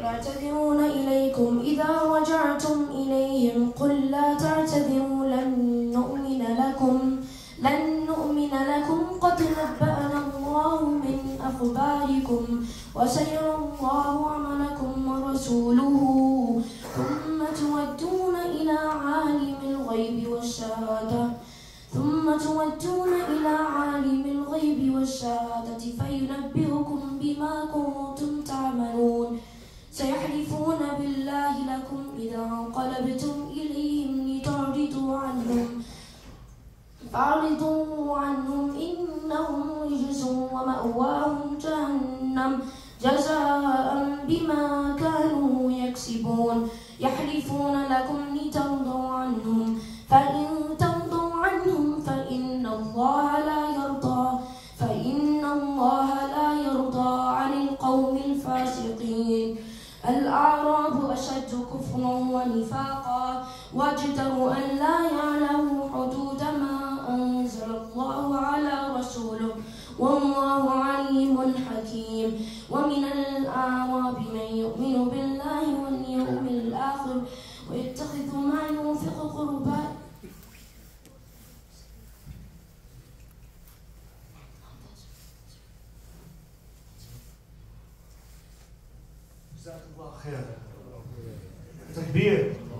يعتذرون إليكم إذا رجعتم إليهم قل لا تعتذروا لن نؤمن لكم لن نؤمن لكم. قد نبأنا الله من أخباركم وسيرى الله عملكم ورسوله. ثم تودون إلى عالم الغيب والشهادة. ثم تودون إلى عالم الغيب والشهادة فينبئكم بما كنتم تعملون سيحلفون بالله لكم إذا انقلبتم إليهم لتعرضوا عنهم فاعرضوا عنهم إنهم رجس ومأواهم جهنم. جزاء بما كانوا يكسبون. يحلفون لكم لترضوا عنهم فإن ترضوا عنهم فإن الله لا يرضى فإن الله لا يرضى عن القوم الفاسقين. الأعراب أشد ونفاقا واجدروا أن لا يعلموا حدود ما أنزل الله على رسوله. والله عليم حكيم. ومن الأعراب من يؤمن بالله واليوم الآخر ويتخذ ما ينفق قربات جزاك الله Sabia?